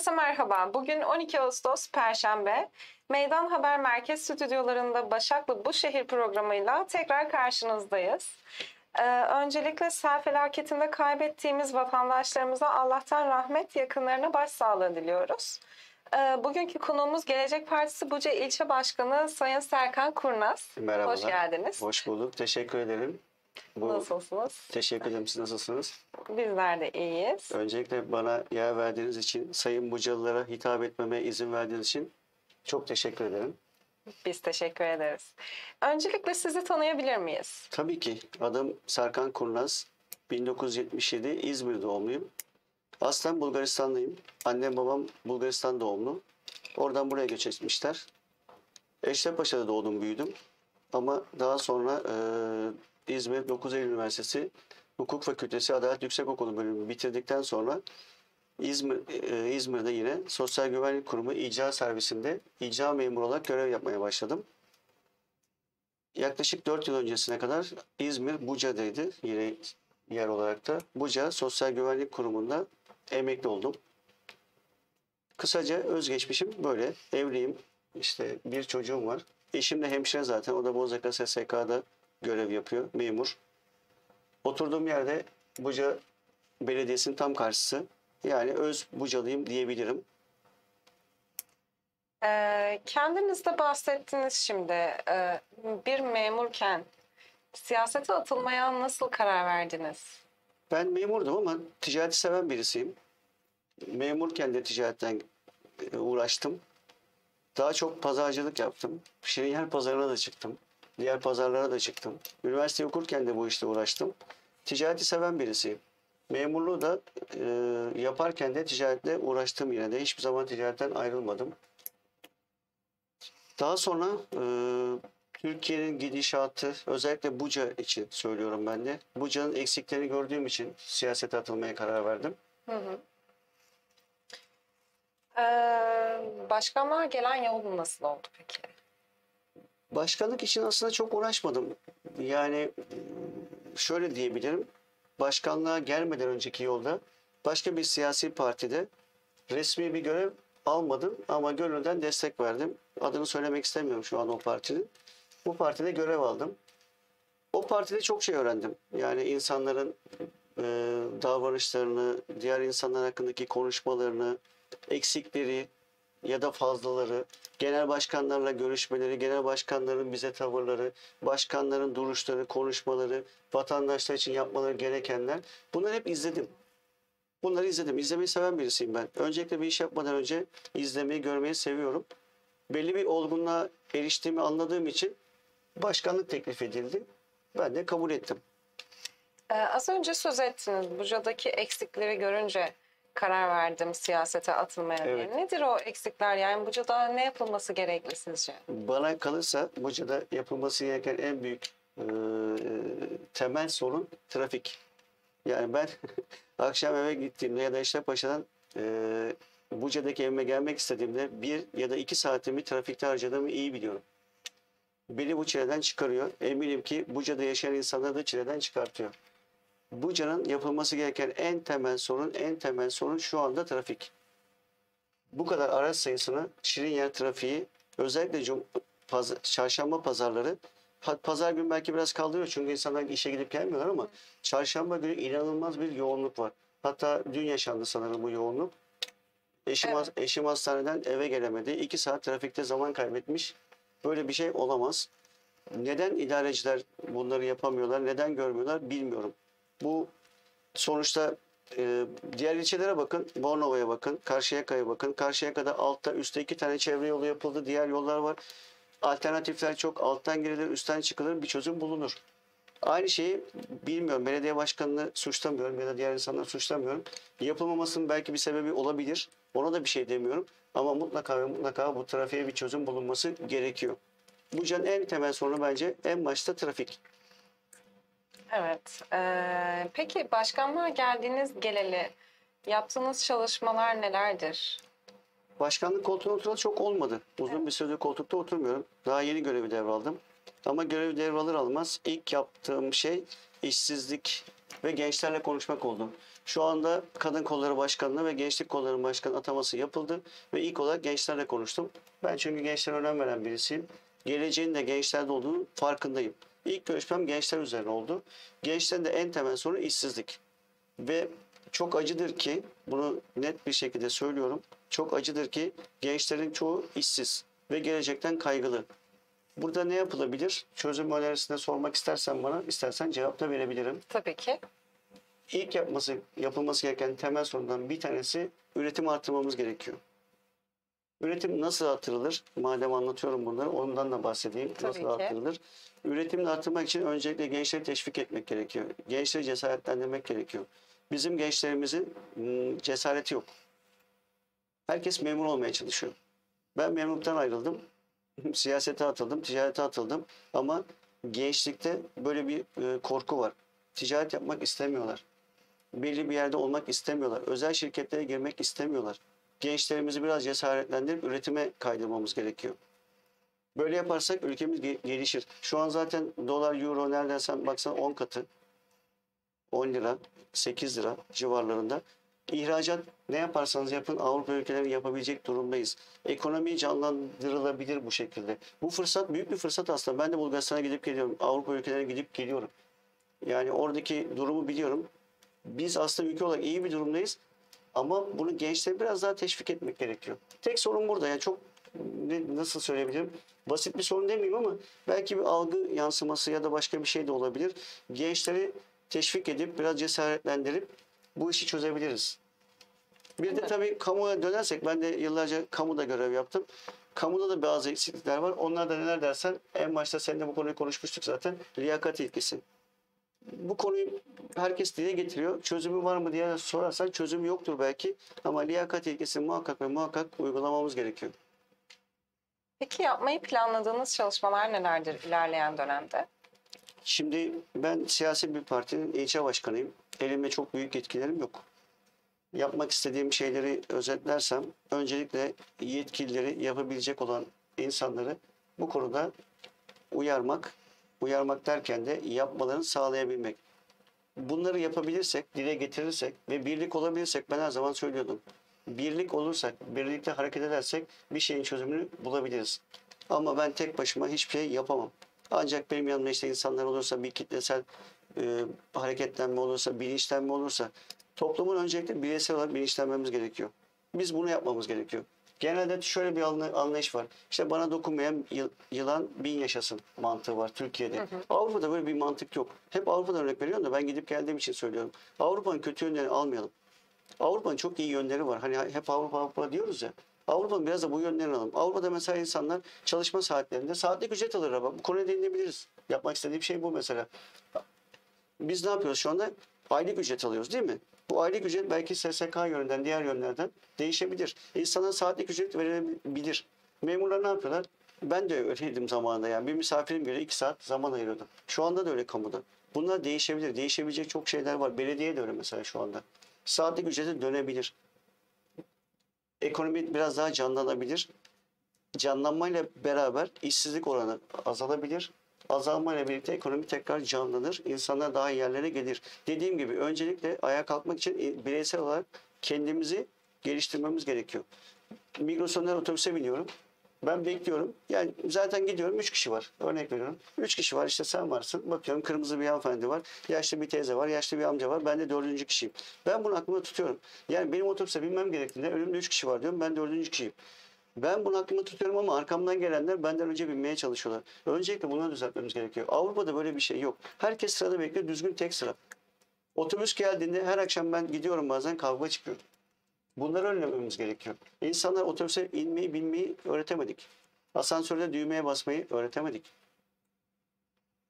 Herkese merhaba. Bugün 12 Ağustos Perşembe. Meydan Haber Merkez Stüdyolarında Başaklı Bu Şehir programıyla tekrar karşınızdayız. Ee, öncelikle sel felaketinde kaybettiğimiz vatandaşlarımıza Allah'tan rahmet, yakınlarına başsağlığı diliyoruz. Ee, bugünkü konuğumuz Gelecek Partisi Buca İlçe Başkanı Sayın Serkan Kurnaz. Merhabalar. Hoş geldiniz. Hoş bulduk. Teşekkür ederim. Bu, Nasılsınız? Teşekkür ederim. Siz nasılsınız? Bizler de iyiyiz. Öncelikle bana yer verdiğiniz için, Sayın Bucalılara hitap etmeme izin verdiğiniz için çok teşekkür ederim. Biz teşekkür ederiz. Öncelikle sizi tanıyabilir miyiz? Tabii ki adım Serkan Kurnaz. 1977 İzmir doğumluyum. Aslen Bulgaristanlıyım. Annem babam Bulgaristan doğumlu. Oradan buraya göç etmişler. Eşrefpaşa'da doğdum büyüdüm. Ama daha sonra e, İzmir 9 Eylül Üniversitesi Hukuk Fakültesi Adalet Yüksekokulu bölümünü bitirdikten sonra İzmir, e, İzmir'de yine Sosyal Güvenlik Kurumu icra servisinde icra memuru olarak görev yapmaya başladım. Yaklaşık 4 yıl öncesine kadar İzmir Buca'daydı yine yer olarak da. Buca Sosyal Güvenlik Kurumu'nda emekli oldum. Kısaca özgeçmişim böyle. Evliyim. İşte bir çocuğum var. Eşim de hemşire zaten. O da Bozaka SSK'da görev yapıyor. Memur. Oturduğum yerde Buca Belediyesi'nin tam karşısı. Yani öz Bucalıyım diyebilirim. Ee, kendiniz de bahsettiniz şimdi. Ee, bir memurken siyasete atılmaya nasıl karar verdiniz? Ben memurdum ama ticareti seven birisiyim. Memurken de ticaretten e, uğraştım. Daha çok pazarcılık yaptım. Şirinyer pazarına da çıktım. Diğer pazarlara da çıktım. Üniversite okurken de bu işte uğraştım. Ticareti seven birisiyim. Memurluğu da e, yaparken de ticaretle uğraştım yine de. Hiçbir zaman ticaretten ayrılmadım. Daha sonra e, Türkiye'nin gidişatı özellikle Buca için söylüyorum ben de. Buca'nın eksiklerini gördüğüm için siyasete atılmaya karar verdim. Hı hı. Ee, başkanlığa gelen yol nasıl oldu peki? Başkanlık için aslında çok uğraşmadım. Yani şöyle diyebilirim. Başkanlığa gelmeden önceki yolda başka bir siyasi partide resmi bir görev almadım ama gönülden destek verdim. Adını söylemek istemiyorum şu an o partinin. Bu partide görev aldım. O partide çok şey öğrendim. Yani insanların e, davranışlarını, diğer insanlar hakkındaki konuşmalarını, eksikleri ya da fazlaları, genel başkanlarla görüşmeleri, genel başkanların bize tavırları, başkanların duruşları, konuşmaları, vatandaşlar için yapmaları gerekenler. Bunları hep izledim. Bunları izledim. İzlemeyi seven birisiyim ben. Öncelikle bir iş yapmadan önce izlemeyi, görmeyi seviyorum. Belli bir olgunluğa eriştiğimi anladığım için başkanlık teklif edildi. Ben de kabul ettim. Ee, az önce söz ettiniz. Buca'daki eksikleri görünce karar verdim siyasete atılmaya diye. Evet. Nedir o eksikler? Yani Buca'da ne yapılması gerekli sizce? Bana kalırsa Buca'da yapılması gereken en büyük e, temel sorun trafik. Yani ben akşam eve gittiğimde ya da işte Paşa'dan e, Buca'daki evime gelmek istediğimde bir ya da iki saatimi trafikte harcadığımı iyi biliyorum. Beni bu çileden çıkarıyor. Eminim ki Buca'da yaşayan insanları da çileden çıkartıyor. Buca'nın yapılması gereken en temel sorun, en temel sorun şu anda trafik. Bu kadar araç sayısını, şirin yer trafiği, özellikle cum- paz- çarşamba pazarları, pazar gün belki biraz kaldırıyor çünkü insanlar işe gidip gelmiyorlar ama çarşamba günü inanılmaz bir yoğunluk var. Hatta dün yaşandı sanırım bu yoğunluk. Eşim, has- eşim hastaneden eve gelemedi. İki saat trafikte zaman kaybetmiş. Böyle bir şey olamaz. Neden idareciler bunları yapamıyorlar, neden görmüyorlar bilmiyorum. Bu sonuçta e, diğer ilçelere bakın, Bornova'ya bakın, Karşıyaka'ya bakın. Karşıyaka'da altta, üstte iki tane çevre yolu yapıldı, diğer yollar var. Alternatifler çok, alttan girilir, üstten çıkılır, bir çözüm bulunur. Aynı şeyi bilmiyorum, belediye başkanını suçlamıyorum ya da diğer insanları suçlamıyorum. Yapılmamasının belki bir sebebi olabilir, ona da bir şey demiyorum. Ama mutlaka ve mutlaka bu trafiğe bir çözüm bulunması gerekiyor. Bu can en temel sorunu bence en başta trafik. Evet. Ee, peki başkanlığa geldiğiniz geleli yaptığınız çalışmalar nelerdir? Başkanlık koltuğuna oturalı çok olmadı. Uzun bir süredir koltukta oturmuyorum. Daha yeni görevi devraldım. Ama görevi devralır almaz ilk yaptığım şey işsizlik ve gençlerle konuşmak oldu. Şu anda Kadın Kolları Başkanlığı ve Gençlik Kolları Başkanı ataması yapıldı ve ilk olarak gençlerle konuştum. Ben çünkü gençlere önem veren birisiyim. Geleceğin de gençlerde olduğunu farkındayım. İlk görüşmem gençler üzerine oldu. Gençlerin de en temel sorunu işsizlik. Ve çok acıdır ki bunu net bir şekilde söylüyorum. Çok acıdır ki gençlerin çoğu işsiz ve gelecekten kaygılı. Burada ne yapılabilir? Çözüm önerisinde sormak istersen bana, istersen cevap da verebilirim. Tabii ki. İlk yapması, yapılması gereken temel sorundan bir tanesi üretim artırmamız gerekiyor. Üretim nasıl artırılır? Madem anlatıyorum bunları ondan da bahsedeyim. Tabii nasıl ki. artırılır? Üretimi artırmak için öncelikle gençleri teşvik etmek gerekiyor. Gençleri cesaretlendirmek gerekiyor. Bizim gençlerimizin ım, cesareti yok. Herkes memur olmaya çalışıyor. Ben memurluktan ayrıldım. Siyasete atıldım, ticarete atıldım. Ama gençlikte böyle bir e, korku var. Ticaret yapmak istemiyorlar. Belli bir yerde olmak istemiyorlar. Özel şirketlere girmek istemiyorlar. Gençlerimizi biraz cesaretlendirip üretime kaydırmamız gerekiyor. Böyle yaparsak ülkemiz ge- gelişir. Şu an zaten dolar, euro neredensen baksan 10 katı. 10 lira, 8 lira civarlarında. İhracat ne yaparsanız yapın Avrupa ülkeleri yapabilecek durumdayız. Ekonomi canlandırılabilir bu şekilde. Bu fırsat büyük bir fırsat aslında. Ben de Bulgaristan'a gidip geliyorum. Avrupa ülkelerine gidip geliyorum. Yani oradaki durumu biliyorum. Biz aslında ülke olarak iyi bir durumdayız. Ama bunu gençleri biraz daha teşvik etmek gerekiyor. Tek sorun burada. Yani çok nasıl söyleyebilirim? Basit bir sorun demeyeyim ama belki bir algı yansıması ya da başka bir şey de olabilir. Gençleri teşvik edip biraz cesaretlendirip bu işi çözebiliriz. Bir de tabii kamuya dönersek ben de yıllarca kamuda görev yaptım. Kamuda da bazı eksiklikler var. Onlar da neler dersen en başta seninle bu konuyu konuşmuştuk zaten. Liyakat ilkesi. Bu konuyu herkes dile getiriyor. Çözümü var mı diye sorarsan çözüm yoktur belki. Ama liyakat ilkesini muhakkak ve muhakkak uygulamamız gerekiyor. Peki yapmayı planladığınız çalışmalar nelerdir ilerleyen dönemde? Şimdi ben siyasi bir partinin ilçe başkanıyım. Elimde çok büyük yetkilerim yok. Yapmak istediğim şeyleri özetlersem öncelikle yetkilileri yapabilecek olan insanları bu konuda uyarmak, uyarmak derken de yapmalarını sağlayabilmek. Bunları yapabilirsek, dile getirirsek ve birlik olabilirsek ben her zaman söylüyordum. Birlik olursak, birlikte hareket edersek bir şeyin çözümünü bulabiliriz. Ama ben tek başıma hiçbir şey yapamam. Ancak benim yanımda işte insanlar olursa, bir kitlesel e, hareketlenme olursa, bilinçlenme olursa toplumun öncelikle bireysel olarak bilinçlenmemiz gerekiyor. Biz bunu yapmamız gerekiyor. Genelde şöyle bir anla- anlayış var. İşte bana dokunmayan yı- yılan bin yaşasın mantığı var Türkiye'de. Avrupa'da böyle bir mantık yok. Hep Avrupa'dan örnek veriyorum da ben gidip geldiğim için söylüyorum. Avrupa'nın kötü yönlerini almayalım. Avrupa'nın çok iyi yönleri var. Hani hep Avrupa Avrupa diyoruz ya. Avrupa'nın biraz da bu yönlerini alalım. Avrupa'da mesela insanlar çalışma saatlerinde saatlik ücret alır ama bu konuya değinebiliriz. Yapmak istediğim şey bu mesela. Biz ne yapıyoruz şu anda? Aylık ücret alıyoruz değil mi? Bu aylık ücret belki SSK yönünden, diğer yönlerden değişebilir. İnsana saatlik ücret verilebilir. Memurlar ne yapıyorlar? Ben de öyleydim zamanında yani. Bir misafirim göre iki saat zaman ayırıyordum. Şu anda da öyle kamuda. Bunlar değişebilir. Değişebilecek çok şeyler var. Belediye de öyle mesela şu anda. Saatlik ücrete dönebilir. ekonomi biraz daha canlanabilir. Canlanmayla beraber işsizlik oranı azalabilir. Azalmayla birlikte ekonomi tekrar canlanır. İnsanlar daha iyi yerlere gelir. Dediğim gibi öncelikle ayağa kalkmak için bireysel olarak kendimizi geliştirmemiz gerekiyor. Migros'tan otobüse biniyorum. Ben bekliyorum. Yani zaten gidiyorum. Üç kişi var. Örnek veriyorum. Üç kişi var. işte sen varsın. Bakıyorum kırmızı bir hanımefendi var. Yaşlı bir teyze var. Yaşlı bir amca var. Ben de dördüncü kişiyim. Ben bunu aklımda tutuyorum. Yani benim otobüse binmem gerektiğinde önümde üç kişi var diyorum. Ben dördüncü kişiyim. Ben bunu aklımda tutuyorum ama arkamdan gelenler benden önce binmeye çalışıyorlar. Öncelikle bunu düzeltmemiz gerekiyor. Avrupa'da böyle bir şey yok. Herkes sırada bekliyor. Düzgün tek sıra. Otobüs geldiğinde her akşam ben gidiyorum bazen kavga çıkıyor. Bunları önlememiz gerekiyor. İnsanlar otobüse inmeyi, binmeyi öğretemedik. Asansörde düğmeye basmayı öğretemedik.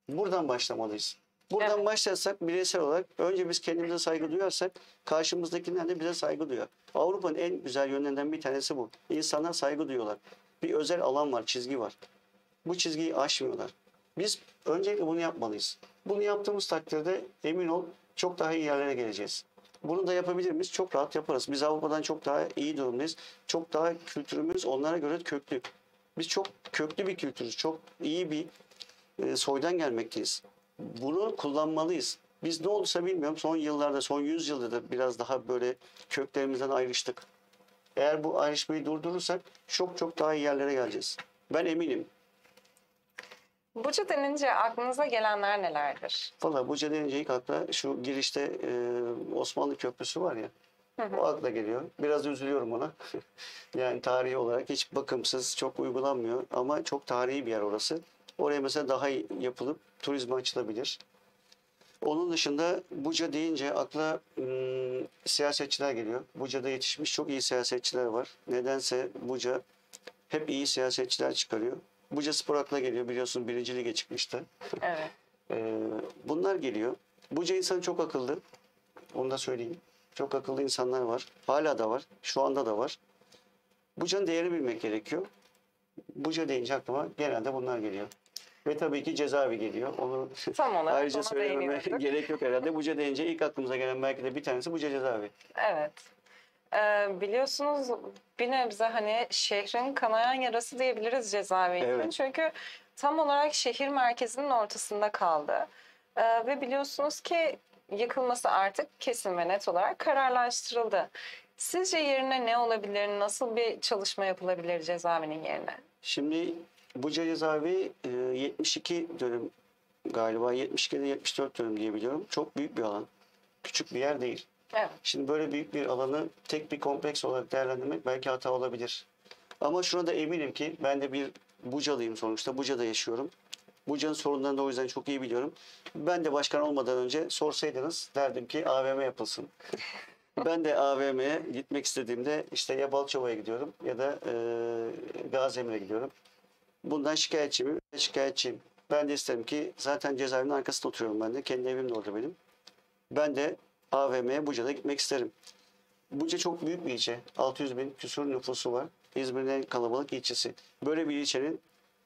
Buradan başlamalıyız. Buradan Evet. başlarsak bireysel olarak önce biz kendimize saygı duyarsak karşımızdakiler de bize saygı duyar. Avrupa'nın en güzel yönlerinden bir tanesi bu. İnsanlar saygı duyuyorlar. Bir özel alan var, çizgi var. Bu çizgiyi aşmıyorlar. Biz öncelikle bunu yapmalıyız. Bunu yaptığımız takdirde emin ol çok daha iyi yerlere geleceğiz. Bunu da yapabilir miyiz? Çok rahat yaparız. Biz Avrupa'dan çok daha iyi durumdayız. Çok daha kültürümüz onlara göre köklü. Biz çok köklü bir kültürüz. Çok iyi bir e, soydan gelmekteyiz. Bunu kullanmalıyız. Biz ne olursa bilmiyorum son yıllarda, son 100 yılda da biraz daha böyle köklerimizden ayrıştık. Eğer bu ayrışmayı durdurursak çok çok daha iyi yerlere geleceğiz. Ben eminim. Buca denince aklınıza gelenler nelerdir? Valla Buca denince ilk akla şu girişte e, Osmanlı Köprüsü var ya. O akla geliyor. Biraz üzülüyorum ona. yani tarihi olarak hiç bakımsız, çok uygulanmıyor. Ama çok tarihi bir yer orası. Oraya mesela daha iyi yapılıp turizme açılabilir. Onun dışında Buca deyince akla ım, siyasetçiler geliyor. Buca'da yetişmiş çok iyi siyasetçiler var. Nedense Buca hep iyi siyasetçiler çıkarıyor. Buca Spor akla geliyor. Biliyorsun birinci lige çıkmıştı. Evet. Ee, bunlar geliyor. Buca insanı çok akıllı. Onu da söyleyeyim. Çok akıllı insanlar var. Hala da var. Şu anda da var. Buca'nın değerini bilmek gerekiyor. Buca deyince aklıma genelde bunlar geliyor. Ve tabii ki cezaevi geliyor. Onu Tam olarak ayrıca ona söylememe değiniyorduk. gerek yok herhalde. Buca deyince ilk aklımıza gelen belki de bir tanesi Buca cezaevi. Evet. Ee, biliyorsunuz bir nebze hani şehrin kanayan yarası diyebiliriz cezaevi için. Evet. Çünkü tam olarak şehir merkezinin ortasında kaldı. Ee, ve biliyorsunuz ki yıkılması artık kesin ve net olarak kararlaştırıldı. Sizce yerine ne olabilir? Nasıl bir çalışma yapılabilir cezaevinin yerine? Şimdi Buca cezaevi e, 72 dönüm galiba 72'de 74 dönüm diye biliyorum. Çok büyük bir alan. Küçük bir yer değil. Evet. Şimdi böyle büyük bir alanı tek bir kompleks olarak değerlendirmek belki hata olabilir. Ama şuna da eminim ki ben de bir Bucalıyım sonuçta. Buca'da yaşıyorum. Buca'nın sorunlarını da o yüzden çok iyi biliyorum. Ben de başkan olmadan önce sorsaydınız derdim ki AVM yapılsın. ben de AVM'ye gitmek istediğimde işte ya Balçova'ya gidiyorum ya da e, Gaziemre'ye gidiyorum. Bundan şikayetçiyim. Şikayetçiyim. Ben de isterim ki zaten cezaevinin arkasında oturuyorum ben de. Kendi evim de orada benim. Ben de AVM'ye Buca'da gitmek isterim. Buca çok büyük bir ilçe. 600 bin küsur nüfusu var. İzmir'in en kalabalık ilçesi. Böyle bir ilçenin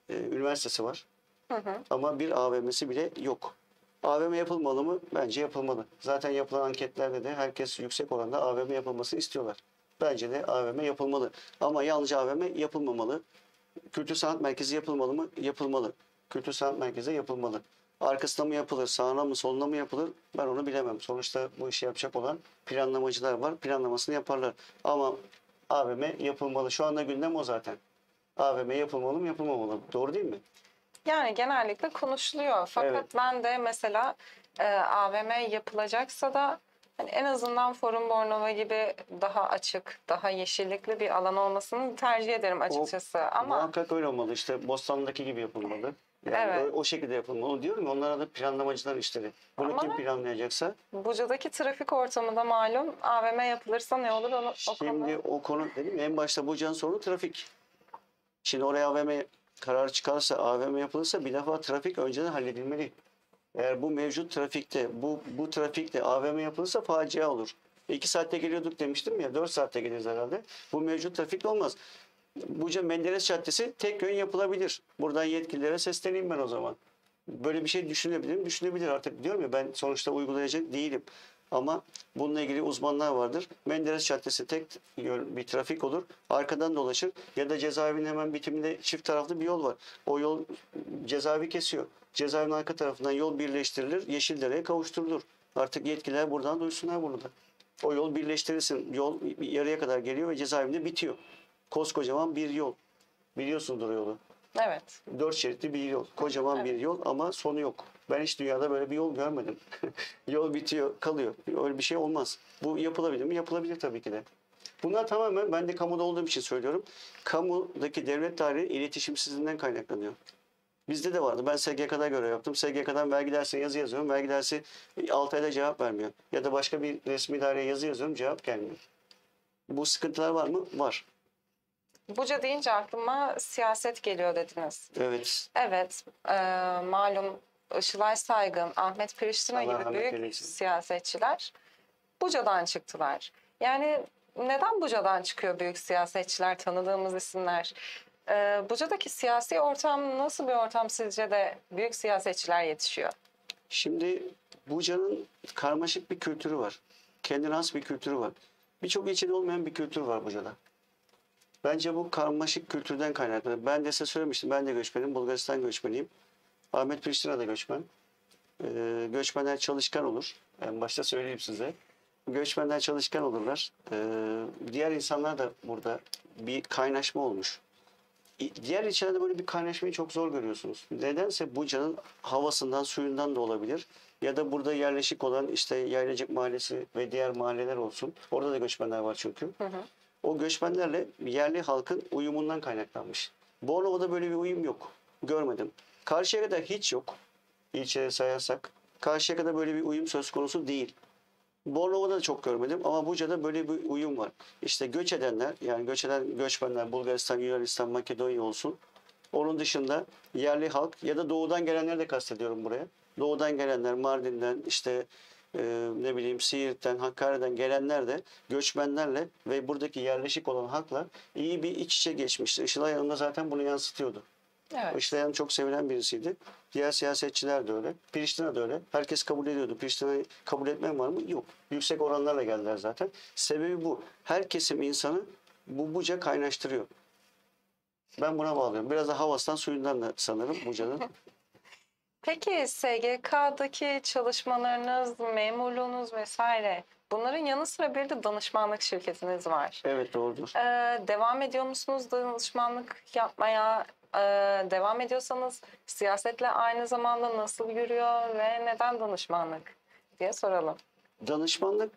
e, üniversitesi var. Hı hı. Ama bir AVM'si bile yok. AVM yapılmalı mı? Bence yapılmalı. Zaten yapılan anketlerde de herkes yüksek oranda AVM yapılmasını istiyorlar. Bence de AVM yapılmalı. Ama yalnızca AVM yapılmamalı. Kültür sanat merkezi yapılmalı mı? Yapılmalı. Kültür sanat merkezi yapılmalı. Arkasına mı yapılır, sağına mı, soluna mı yapılır? Ben onu bilemem. Sonuçta bu işi yapacak olan planlamacılar var. Planlamasını yaparlar. Ama AVM yapılmalı. Şu anda gündem o zaten. AVM yapılmalı mı, yapılmamalı mı? Doğru değil mi? Yani genellikle konuşuluyor. Fakat Evet. ben de mesela e, AVM yapılacaksa da hani en azından Forum Bornova gibi daha açık, daha yeşillikli bir alan olmasını tercih ederim açıkçası. Ama Muhakkak öyle olmalı. İşte Bostanlı'daki gibi yapılmalı. Yani Evet. o, o şekilde yapılmalı. Onu diyorum ya onlara da planlamacılar işleri. Bunu Ama- kim planlayacaksa. Buca'daki trafik ortamında malum AVM yapılırsa ne olur onu o Şimdi konuda. o konu dedim en başta Buca'nın sorunu trafik. Şimdi oraya AVM karar çıkarsa, AVM yapılırsa bir defa trafik önceden halledilmeli. Eğer bu mevcut trafikte, bu, bu trafikte AVM yapılırsa facia olur. İki saatte geliyorduk demiştim ya, dört saatte geliriz herhalde. Bu mevcut trafikte olmaz. Buca Menderes Caddesi tek yön yapılabilir. Buradan yetkililere sesleneyim ben o zaman. Böyle bir şey düşünebilir mi? Düşünebilir artık diyorum ya ben sonuçta uygulayacak değilim. Ama bununla ilgili uzmanlar vardır. Menderes Caddesi tek bir trafik olur. Arkadan dolaşır. Ya da cezaevinin hemen bitiminde çift taraflı bir yol var. O yol cezaevi kesiyor. Cezaevinin arka tarafından yol birleştirilir. Yeşildere'ye kavuşturulur. Artık yetkililer buradan duysunlar bunu da. O yol birleştirilsin. Yol yarıya kadar geliyor ve cezaevinde bitiyor. Koskocaman bir yol. Biliyorsundur o yolu. Evet. Dört şeritli bir yol. Kocaman bir yol ama sonu yok. Ben hiç dünyada böyle bir yol görmedim. yol bitiyor, kalıyor. Öyle bir şey olmaz. Bu yapılabilir mi? Yapılabilir tabii ki de. Bunlar tamamen ben de kamuda olduğum için söylüyorum. Kamudaki devlet daire iletişimsizliğinden kaynaklanıyor. Bizde de vardı. Ben SGK'da görev yaptım. SGK'dan vergi dersine yazı yazıyorum. Vergi dersi 6 ayda cevap vermiyor. Ya da başka bir resmi daireye yazı yazıyorum. Cevap gelmiyor. Bu sıkıntılar var mı? Var. Buca deyince aklıma siyaset geliyor dediniz. Evet. Evet, e, malum Işılay Saygın, Ahmet Priştina Allah gibi büyük eylesin. siyasetçiler Buca'dan çıktılar. Yani neden Buca'dan çıkıyor büyük siyasetçiler, tanıdığımız isimler? E, Buca'daki siyasi ortam nasıl bir ortam sizce de büyük siyasetçiler yetişiyor? Şimdi Buca'nın karmaşık bir kültürü var. Kendine has bir kültürü var. Birçok ilçede olmayan bir kültür var Buca'da. Bence bu karmaşık kültürden kaynaklı. Ben de size söylemiştim. Ben de göçmenim. Bulgaristan göçmeniyim. Ahmet Priştina da göçmen. Ee, göçmenler çalışkan olur. En başta söyleyeyim size. Göçmenler çalışkan olurlar. Ee, diğer insanlar da burada bir kaynaşma olmuş. Diğer ilçelerde böyle bir kaynaşmayı çok zor görüyorsunuz. Nedense Buca'nın havasından, suyundan da olabilir. Ya da burada yerleşik olan işte Yaylacık Mahallesi ve diğer mahalleler olsun. Orada da göçmenler var çünkü. Hı hı. O göçmenlerle yerli halkın uyumundan kaynaklanmış. Bornova'da böyle bir uyum yok. Görmedim. Karşıyaka'da hiç yok. İlçeye sayarsak. Karşıyaka'da böyle bir uyum söz konusu değil. Bornova'da da çok görmedim ama Buca'da böyle bir uyum var. İşte göç edenler yani göç eden göçmenler Bulgaristan, Yunanistan, Makedonya olsun. Onun dışında yerli halk ya da doğudan gelenleri de kastediyorum buraya. Doğudan gelenler Mardin'den işte e, ne bileyim Siirt'ten, Hakkari'den gelenler de göçmenlerle ve buradaki yerleşik olan halkla iyi bir iç içe geçmişti. Işılay Hanım da zaten bunu yansıtıyordu. Evet. Hanım çok sevilen birisiydi. Diğer siyasetçiler de öyle. Priştina da öyle. Herkes kabul ediyordu. Priştina'yı kabul etmeyen var mı? Yok. Yüksek oranlarla geldiler zaten. Sebebi bu. Her kesim insanı bu buca kaynaştırıyor. Ben buna bağlıyorum. Biraz da havasından suyundan da sanırım Buca'nın. Peki SGK'daki çalışmalarınız, memurluğunuz vesaire bunların yanı sıra bir de danışmanlık şirketiniz var. Evet doğrudur. Ee, devam ediyor musunuz danışmanlık yapmaya? Ee, devam ediyorsanız siyasetle aynı zamanda nasıl yürüyor ve neden danışmanlık diye soralım. Danışmanlık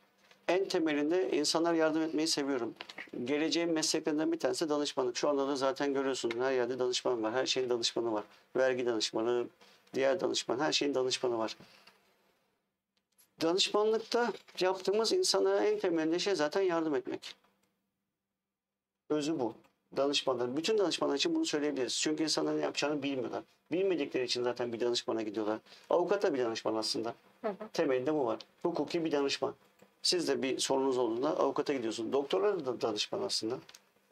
en temelinde insanlar yardım etmeyi seviyorum. Geleceğin mesleklerinden bir tanesi danışmanlık. Şu anda da zaten görüyorsun her yerde danışman var. Her şeyin danışmanı var. Vergi danışmanı, diğer danışman, her şeyin danışmanı var. Danışmanlıkta yaptığımız insanlara en temelinde şey zaten yardım etmek. Özü bu. Danışmanlar. Bütün danışmanlar için bunu söyleyebiliriz. Çünkü insanların ne yapacağını bilmiyorlar. Bilmedikleri için zaten bir danışmana gidiyorlar. Avukat da bir danışman aslında. Hı hı. Temelinde bu var. Hukuki bir danışman. Siz de bir sorunuz olduğunda avukata gidiyorsunuz. Doktorlar da danışman aslında.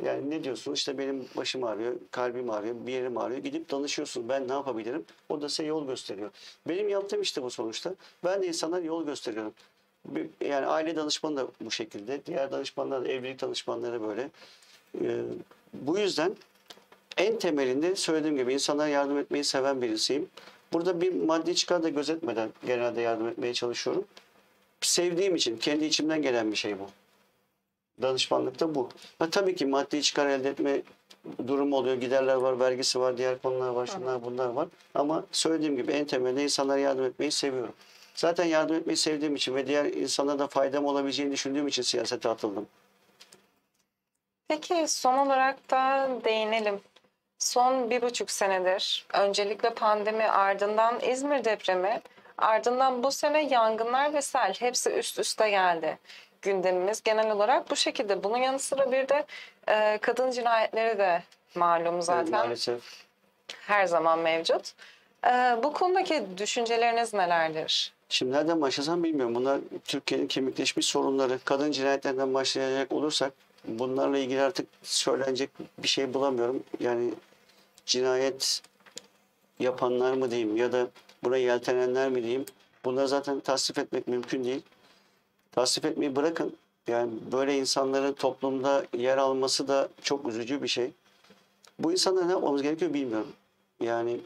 Yani ne diyorsun? İşte benim başım ağrıyor, kalbim ağrıyor, bir yerim ağrıyor. Gidip danışıyorsun. Ben ne yapabilirim? O da size yol gösteriyor. Benim yaptığım işte bu sonuçta. Ben de insanlara yol gösteriyorum. Yani aile danışmanı da bu şekilde. Diğer danışmanlar da evlilik danışmanları böyle. Bu yüzden en temelinde söylediğim gibi insanlara yardım etmeyi seven birisiyim. Burada bir maddi çıkar da gözetmeden genelde yardım etmeye çalışıyorum. Sevdiğim için, kendi içimden gelen bir şey bu. Danışmanlıkta bu. Ha, tabii ki maddi çıkar elde etme durumu oluyor. Giderler var, vergisi var, diğer konular var, şunlar bunlar var. Ama söylediğim gibi en temelde insanlara yardım etmeyi seviyorum. Zaten yardım etmeyi sevdiğim için ve diğer insanlara da faydam olabileceğini düşündüğüm için siyasete atıldım. Peki son olarak da değinelim. Son bir buçuk senedir öncelikle pandemi ardından İzmir depremi ardından bu sene yangınlar ve sel hepsi üst üste geldi. Gündemimiz genel olarak bu şekilde. Bunun yanı sıra bir de e, kadın cinayetleri de malum zaten Maalesef. her zaman mevcut. E, bu konudaki düşünceleriniz nelerdir? Şimdi nereden başlasam bilmiyorum. Bunlar Türkiye'nin kemikleşmiş sorunları. Kadın cinayetlerinden başlayacak olursak bunlarla ilgili artık söylenecek bir şey bulamıyorum. Yani cinayet yapanlar mı diyeyim ya da buna yeltenenler mi diyeyim. Bunları zaten tasnif etmek mümkün değil. tasvip etmeyi bırakın. Yani böyle insanların toplumda yer alması da çok üzücü bir şey. Bu insanlara ne yapmamız gerekiyor bilmiyorum. Yani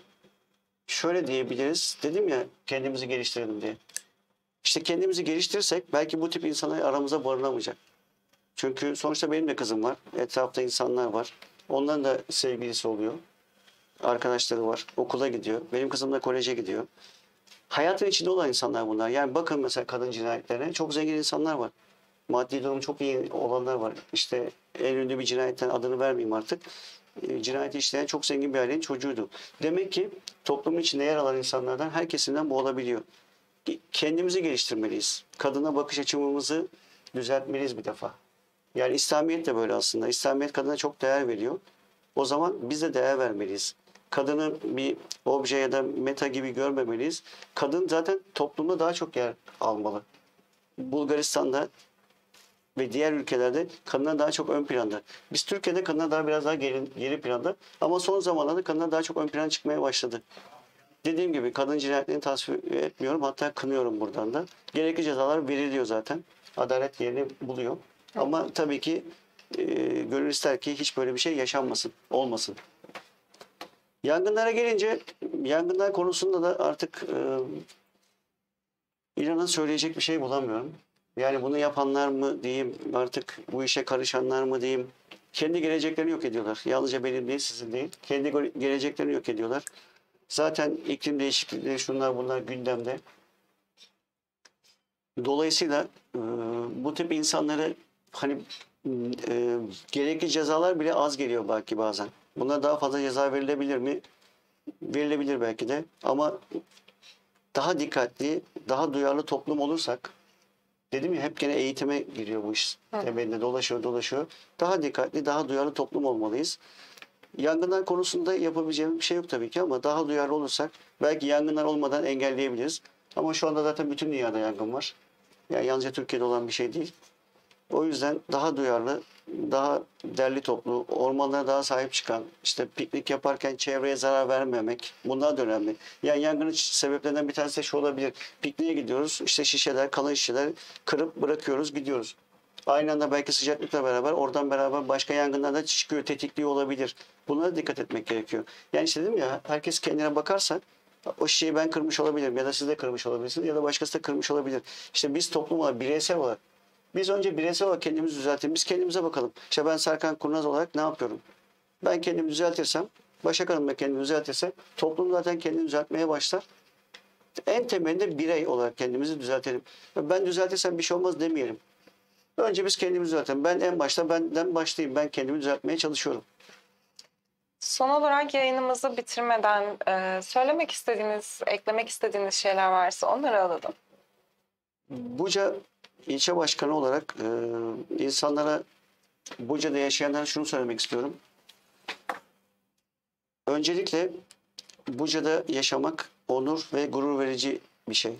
şöyle diyebiliriz. Dedim ya kendimizi geliştirelim diye. İşte kendimizi geliştirirsek belki bu tip insanlar aramıza barınamayacak. Çünkü sonuçta benim de kızım var. Etrafta insanlar var. Onların da sevgilisi oluyor. Arkadaşları var. Okula gidiyor. Benim kızım da koleje gidiyor. Hayatın içinde olan insanlar bunlar. Yani bakın mesela kadın cinayetlerine çok zengin insanlar var. Maddi durum çok iyi olanlar var. İşte en ünlü bir cinayetten adını vermeyeyim artık. E, cinayeti işleyen çok zengin bir ailenin çocuğuydu. Demek ki toplumun içinde yer alan insanlardan her kesimden bu olabiliyor. Kendimizi geliştirmeliyiz. Kadına bakış açımızı düzeltmeliyiz bir defa. Yani İslamiyet de böyle aslında. İslamiyet kadına çok değer veriyor. O zaman biz de değer vermeliyiz. Kadını bir obje ya da meta gibi görmemeliyiz. Kadın zaten toplumda daha çok yer almalı. Bulgaristan'da ve diğer ülkelerde kadınlar daha çok ön planda. Biz Türkiye'de kadınlar daha biraz daha geri, geri planda ama son zamanlarda kadınlar daha çok ön plana çıkmaya başladı. Dediğim gibi kadın cinayetlerini tasvip etmiyorum hatta kınıyorum buradan da. Gerekli cezalar veriliyor zaten. Adalet yerini buluyor. Ama tabii ki e, gönül ister ki hiç böyle bir şey yaşanmasın, olmasın. Yangınlara gelince yangınlar konusunda da artık e, İran'a söyleyecek bir şey bulamıyorum. Yani bunu yapanlar mı diyeyim, artık bu işe karışanlar mı diyeyim. Kendi geleceklerini yok ediyorlar. Yalnızca benim değil, sizin değil. Kendi geleceklerini yok ediyorlar. Zaten iklim değişiklikleri şunlar bunlar gündemde. Dolayısıyla e, bu tip insanları hani e, gerekli cezalar bile az geliyor belki bazen. Buna daha fazla ceza verilebilir mi? Verilebilir belki de. Ama daha dikkatli, daha duyarlı toplum olursak dedim ya hep gene eğitime giriyor bu iş. Temelinde dolaşıyor dolaşıyor. Daha dikkatli, daha duyarlı toplum olmalıyız. Yangınlar konusunda yapabileceğimiz bir şey yok tabii ki ama daha duyarlı olursak belki yangınlar olmadan engelleyebiliriz. Ama şu anda zaten bütün dünyada yangın var. Yani yalnızca Türkiye'de olan bir şey değil. O yüzden daha duyarlı, daha derli toplu, ormanlara daha sahip çıkan, işte piknik yaparken çevreye zarar vermemek bunlar da önemli. Yani yangının sebeplerinden bir tanesi de şu olabilir. Pikniğe gidiyoruz, işte şişeler, kalın şişeler kırıp bırakıyoruz, gidiyoruz. Aynı anda belki sıcaklıkla beraber oradan beraber başka yangınlar da çıkıyor, tetikliyor olabilir. Bunlara dikkat etmek gerekiyor. Yani işte dedim ya herkes kendine bakarsa o şişeyi ben kırmış olabilirim ya da siz de kırmış olabilirsiniz ya da başkası da kırmış olabilir. İşte biz toplum olarak, bireysel olarak biz önce bireysel olarak kendimizi düzeltelim. Biz kendimize bakalım. İşte ben Serkan Kurnaz olarak ne yapıyorum? Ben kendimi düzeltirsem, Başak Hanım da kendini düzeltirse toplum zaten kendini düzeltmeye başlar. En temelinde birey olarak kendimizi düzeltelim. Ben düzeltirsem bir şey olmaz demeyelim. Önce biz kendimizi düzeltelim. Ben en başta benden başlayayım. Ben kendimi düzeltmeye çalışıyorum. Son olarak yayınımızı bitirmeden e, söylemek istediğiniz, eklemek istediğiniz şeyler varsa onları alalım. Buca ilçe başkanı olarak e, insanlara Buca'da yaşayanlara şunu söylemek istiyorum. Öncelikle Buca'da yaşamak onur ve gurur verici bir şey.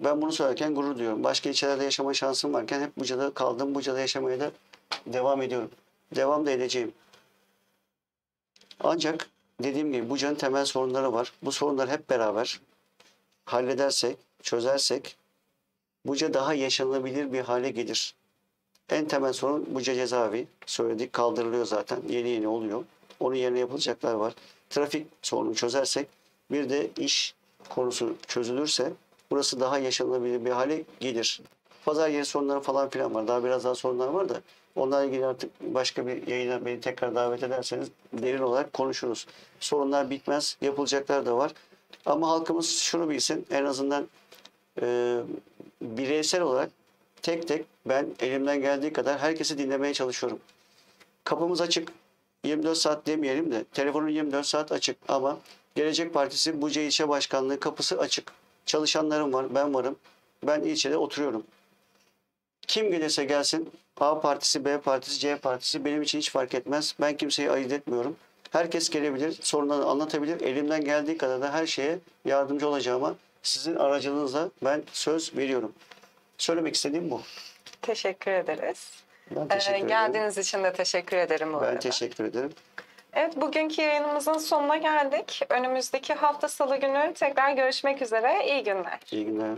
Ben bunu söylerken gurur duyuyorum. Başka ilçelerde yaşama şansım varken hep Buca'da kaldım. Buca'da yaşamaya da devam ediyorum. Devam da edeceğim. Ancak dediğim gibi Buca'nın temel sorunları var. Bu sorunları hep beraber halledersek, çözersek Buca daha yaşanılabilir bir hale gelir. En temel sorun Buca cezaevi. Söyledik kaldırılıyor zaten. Yeni yeni oluyor. Onun yerine yapılacaklar var. Trafik sorunu çözersek bir de iş konusu çözülürse burası daha yaşanılabilir bir hale gelir. Pazar yeri sorunları falan filan var. Daha biraz daha sorunlar var da onlarla ilgili artık başka bir yayına beni tekrar davet ederseniz derin olarak konuşuruz. Sorunlar bitmez. Yapılacaklar da var. Ama halkımız şunu bilsin. En azından e, bireysel olarak tek tek ben elimden geldiği kadar herkesi dinlemeye çalışıyorum. Kapımız açık. 24 saat demeyelim de telefonun 24 saat açık ama Gelecek Partisi Buca İlçe Başkanlığı kapısı açık. Çalışanlarım var, ben varım. Ben ilçede oturuyorum. Kim gelirse gelsin A partisi, B partisi, C partisi benim için hiç fark etmez. Ben kimseyi ayırt etmiyorum. Herkes gelebilir, sorunlarını anlatabilir. Elimden geldiği kadar da her şeye yardımcı olacağıma sizin aracılığınızla ben söz veriyorum. Söylemek istediğim bu. Teşekkür ederiz. Ben Ee, teşekkür ederim. geldiğiniz için de teşekkür ederim bu Ben arada. teşekkür ederim. Evet, bugünkü yayınımızın sonuna geldik. Önümüzdeki hafta salı günü tekrar görüşmek üzere. İyi günler. İyi günler.